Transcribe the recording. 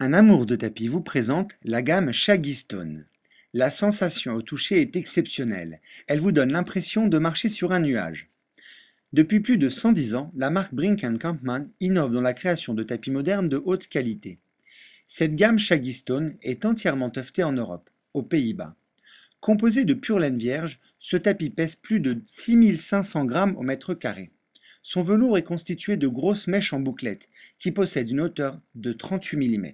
Un amour de tapis vous présente la gamme Shaggy Stone. La sensation au toucher est exceptionnelle. Elle vous donne l'impression de marcher sur un nuage. Depuis plus de 110 ans, la marque Brink Kampmann innove dans la création de tapis modernes de haute qualité. Cette gamme Shaggy Stone est entièrement teuftée en Europe, aux Pays-Bas. Composé de pure laine vierge, ce tapis pèse plus de 6500 grammes au mètre carré. Son velours est constitué de grosses mèches en bouclette qui possèdent une hauteur de 38 mm.